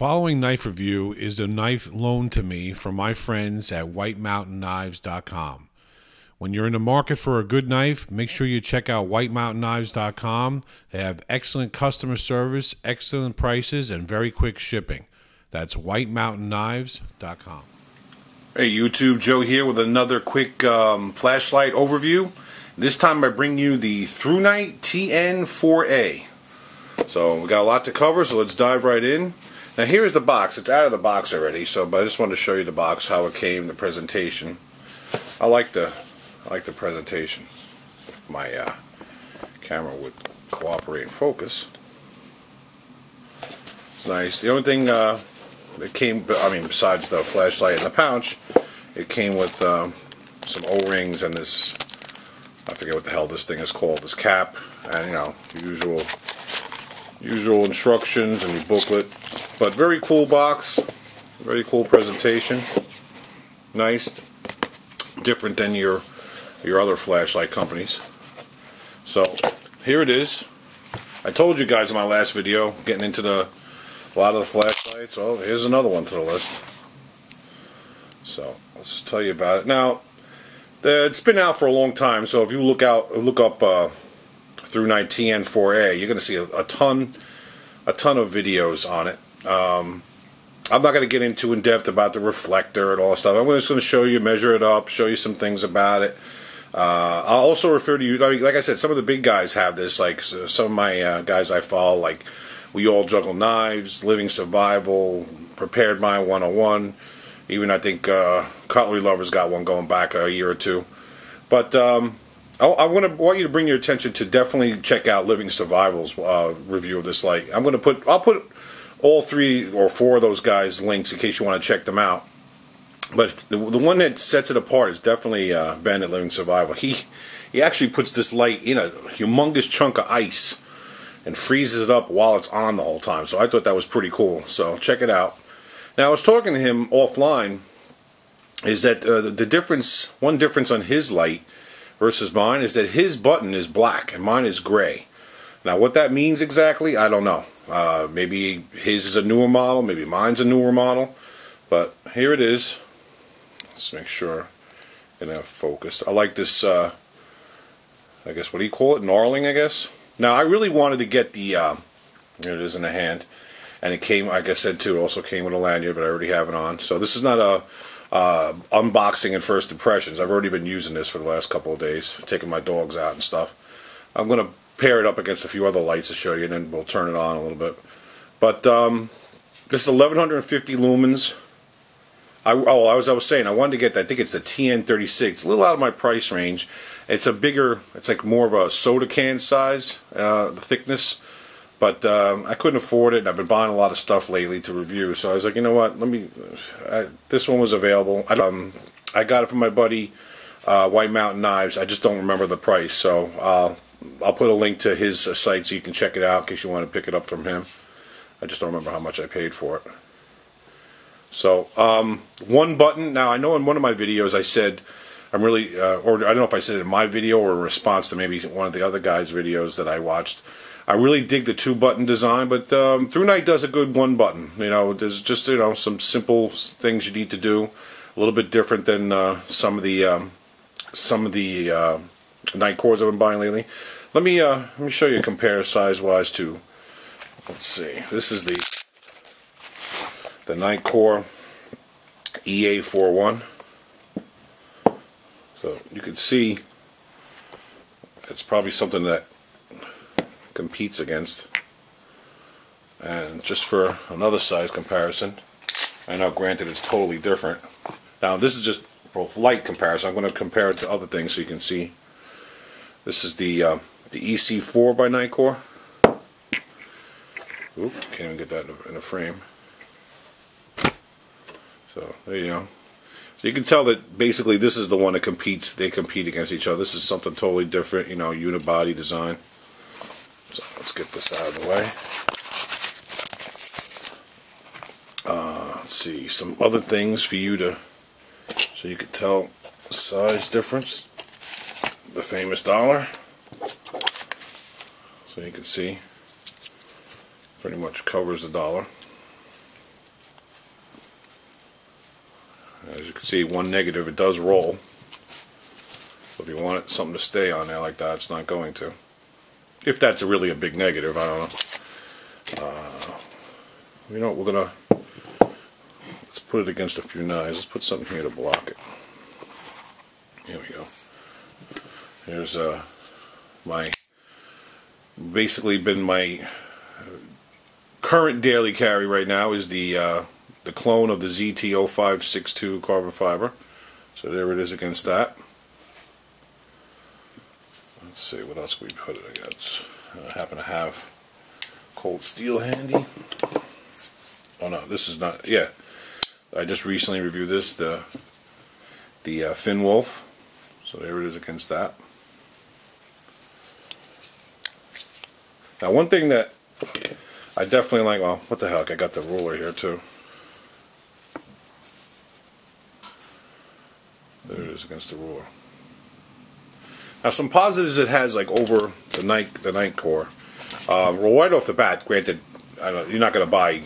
following knife review is a knife loaned to me from my friends at WhiteMountainKnives.com. When you're in the market for a good knife, make sure you check out WhiteMountainKnives.com. They have excellent customer service, excellent prices, and very quick shipping. That's WhiteMountainKnives.com. Hey YouTube, Joe here with another quick um, flashlight overview. This time I bring you the ThruNite TN4A. So we got a lot to cover, so let's dive right in. Now here's the box. It's out of the box already, so but I just wanted to show you the box, how it came, the presentation. I like the I like the presentation. If my uh, camera would cooperate and focus. It's nice. The only thing uh, that came, I mean, besides the flashlight and the pouch, it came with um, some O-rings and this. I forget what the hell this thing is called. This cap and you know usual usual instructions and booklet but very cool box, very cool presentation. Nice, different than your your other flashlight companies. So here it is. I told you guys in my last video, getting into the a lot of the flashlights. Well, here's another one to the list. So let's tell you about it. Now, it's been out for a long time. So if you look out, look up uh, ThruNite TN4A, you're going to see a, a ton, a ton of videos on it. Um, I'm not going to get into in depth about the reflector and all that stuff. I'm just going to show you, measure it up, show you some things about it. Uh, I'll also refer to you. Like I said, some of the big guys have this. Like some of my uh, guys I follow, like we all juggle knives, living survival, prepared mind 101. Even I think uh, Cutlery Lovers got one going back a year or two. But um, I, I want to want you to bring your attention to definitely check out Living Survival's uh, review of this. Like I'm going to put, I'll put all three or four of those guys links in case you want to check them out. But the, the one that sets it apart is definitely uh, Bandit Living Survival. He he actually puts this light in a humongous chunk of ice and freezes it up while it's on the whole time. So I thought that was pretty cool. So check it out. Now I was talking to him offline. Is that uh, the difference? One difference on his light versus mine is that his button is black and mine is gray. Now, what that means exactly, I don't know. Uh, maybe his is a newer model, maybe mine's a newer model, but here it is. Let's make sure it have focused. I like this, uh, I guess, what do you call it? Knurling, I guess? Now, I really wanted to get the, uh, here it is in the hand, and it came, like I said too, it also came with a lanyard, but I already have it on. So this is not a uh, unboxing and first impressions. I've already been using this for the last couple of days, taking my dogs out and stuff. I'm going to pair it up against a few other lights to show you, and then we'll turn it on a little bit. But um, this is 1150 lumens. I, oh, I was I was saying I wanted to get. That. I think it's the TN36. It's a little out of my price range. It's a bigger. It's like more of a soda can size, uh, the thickness. But um, I couldn't afford it. and I've been buying a lot of stuff lately to review, so I was like, you know what? Let me. I, this one was available. I, um, I got it from my buddy, uh, White Mountain Knives. I just don't remember the price, so uh, I'll put a link to his site so you can check it out in case you want to pick it up from him. I just don't remember how much I paid for it. So, um, one button. Now, I know in one of my videos I said I'm really, uh, or I don't know if I said it in my video or in response to maybe one of the other guys' videos that I watched. I really dig the two button design, but um, ThruNite does a good one button. You know, there's just you know some simple things you need to do, a little bit different than uh, some of the um, some of the uh, Nitecores I've been buying lately. Let me uh, let me show you compare size wise to. Let's see. This is the the Nitecore EA41. So you can see it's probably something that competes against. And just for another size comparison, I know granted it's totally different. Now this is just for light comparison. I'm going to compare it to other things so you can see this is the uh, the EC4 by Nitecore. Oop, can't even get that in a, frame. So there you go. So you can tell that basically this is the one that competes. They compete against each other. This is something totally different, you know, unibody design. So let's get this out of the way. Uh, let's see some other things for you to, so you can tell size difference the famous dollar. So you can see pretty much covers the dollar. As you can see, one negative, it does roll. So if you want it, something to stay on there like that, it's not going to. If that's a really a big negative, I don't know. Uh, you know we're going to, let's put it against a few knives. Let's put something here to block it. Here we go. Here's uh, my, basically been my current daily carry right now is the uh, the clone of the ZT0562 carbon fiber. So there it is against that. Let's see, what else we put it against? I happen to have cold steel handy. Oh no, this is not, yeah. I just recently reviewed this, the the uh, Finn Wolf. So there it is against that. Now one thing that I definitely like, well, what the heck, I got the ruler here too. There it is against the ruler. Now some positives it has like over the night the Nitecore. Um, well, right off the bat, granted, you're not going to buy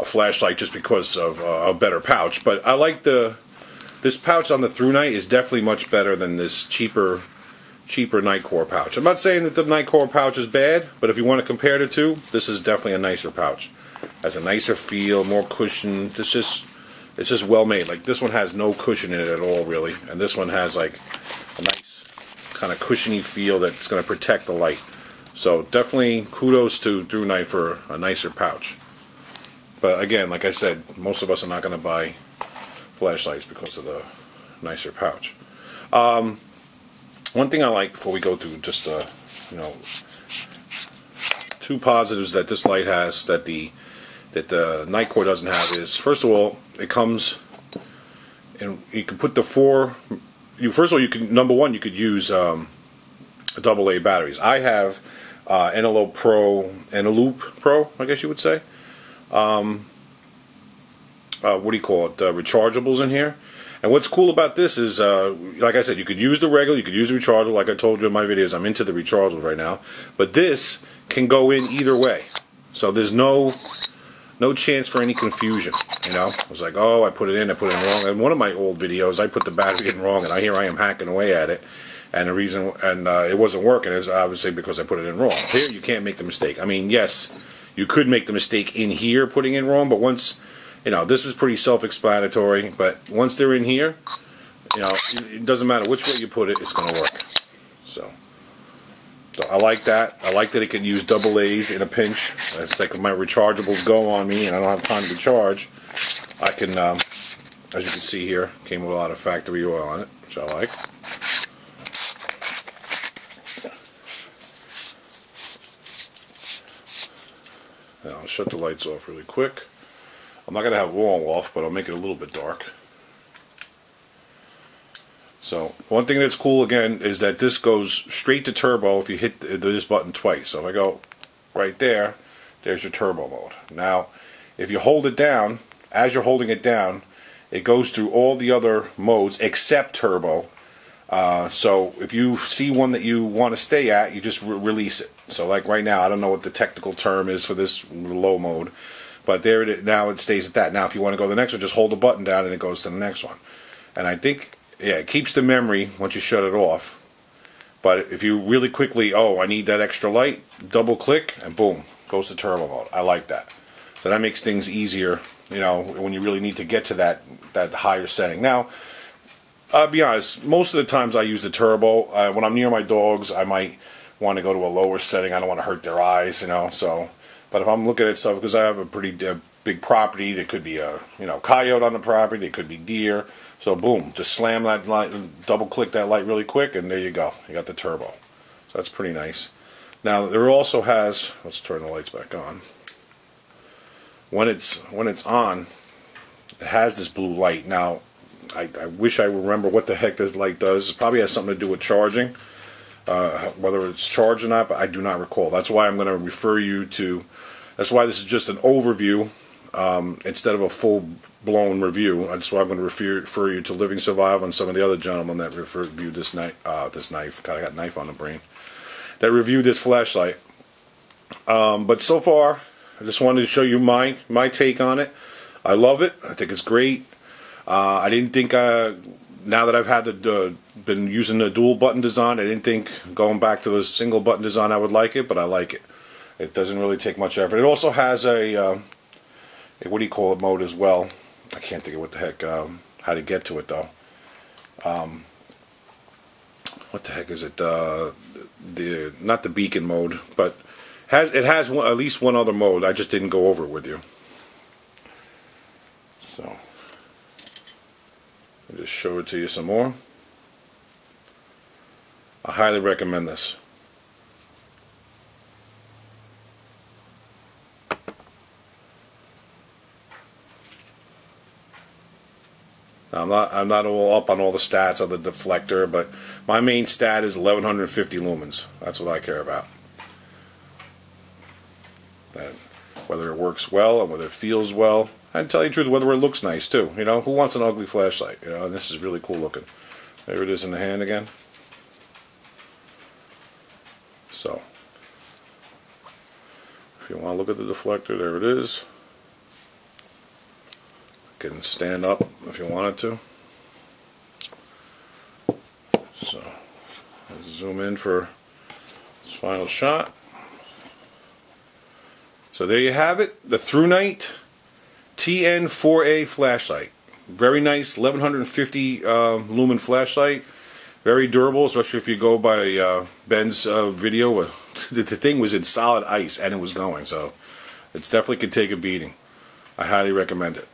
a flashlight just because of uh, a better pouch, but I like the this pouch on the ThruNite is definitely much better than this cheaper cheaper Nitecore pouch. I'm not saying that the Nitecore pouch is bad, but if you want to compare the two, this is definitely a nicer pouch. Has a nicer feel, more cushion. It's just it's just well made. Like this one has no cushion in it at all, really, and this one has like a nice kind of cushiony feel that's going to protect the light. So definitely kudos to ThruNite for a nicer pouch. But again, like I said, most of us are not going to buy flashlights because of the nicer pouch. Um, one thing I like before we go through just uh, you know two positives that this light has that the that the Nitecore doesn't have is first of all it comes and you can put the four you first of all you can number one you could use um, double A batteries. I have uh, Pro Eneloop Pro I guess you would say. Um, uh, what do you call it? Uh, rechargeables in here and what's cool about this is, uh, like I said, you could use the regular, you could use the rechargeable. Like I told you in my videos, I'm into the rechargeable right now. But this can go in either way. So there's no no chance for any confusion. You know, I was like, oh, I put it in, I put it in wrong. And one of my old videos, I put the battery in wrong, and I here I am hacking away at it. And the reason, and uh, it wasn't working is obviously because I put it in wrong. Here, you can't make the mistake. I mean, yes, you could make the mistake in here putting in wrong, but once you know, this is pretty self-explanatory, but once they're in here, you know, it doesn't matter which way you put it, it's going to work. So, so I like that. I like that it can use double A's in a pinch. It's like my rechargeables go on me and I don't have time to charge. I can, um, as you can see here, came with a lot of factory oil on it, which I like. Now I'll shut the lights off really quick. I'm not going to have it all off, but I'll make it a little bit dark. So one thing that's cool again is that this goes straight to turbo if you hit this button twice. So if I go right there, there's your turbo mode. Now, if you hold it down, as you're holding it down, it goes through all the other modes except turbo. Uh, so if you see one that you want to stay at, you just re release it. So like right now, I don't know what the technical term is for this low mode. But there it is, now it stays at that. Now if you want to go to the next one, just hold the button down and it goes to the next one. And I think, yeah, it keeps the memory once you shut it off. But if you really quickly, oh, I need that extra light, double click and boom, goes to turbo mode. I like that. So that makes things easier, you know, when you really need to get to that, that higher setting. Now, I'll be honest, most of the times I use the turbo. Uh, when I'm near my dogs, I might want to go to a lower setting. I don't want to hurt their eyes, you know, so but if I'm looking at stuff, because I have a pretty uh, big property, there could be a you know coyote on the property, there could be deer. So boom, just slam that light, double click that light really quick, and there you go. You got the turbo. So that's pretty nice. Now there also has. Let's turn the lights back on. When it's when it's on, it has this blue light. Now, I, I wish I remember what the heck this light does. It probably has something to do with charging. Uh, whether it's charged or not, but I do not recall. That's why I'm going to refer you to that's why this is just an overview um, instead of a full-blown review. That's why I'm going to refer, refer, you to Living Survival and some of the other gentlemen that reviewed this knife. Uh, this knife, God, I got knife on the brain. That reviewed this flashlight. Um, but so far, I just wanted to show you my my take on it. I love it. I think it's great. Uh, I didn't think, uh, now that I've had the, uh, been using the dual button design, I didn't think going back to the single button design I would like it, but I like it. It doesn't really take much effort. It also has a, uh, a what do you call it mode as well. I can't think of what the heck, um, how to get to it though. Um, what the heck is it? Uh, the not the beacon mode, but has it has one, at least one other mode. I just didn't go over it with you. So I'll just show it to you some more. I highly recommend this. I'm not I'm not all up on all the stats of the deflector, but my main stat is 1150 lumens. That's what I care about. And whether it works well and whether it feels well, and tell you the truth, it looks nice too. You know, who wants an ugly flashlight? You know, this is really cool looking. There it is in the hand again. So, if you want to look at the deflector, there it is can stand up if you wanted to. So, let's zoom in for this final shot. So there you have it, the ThruNite TN4A flashlight. Very nice, 1150 uh, lumen flashlight. Very durable, especially if you go by uh, Ben's uh, video. the thing was in solid ice and it was going, so it's definitely could take a beating. I highly recommend it.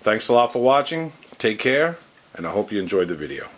Thanks a lot for watching. Take care, and I hope you enjoyed the video.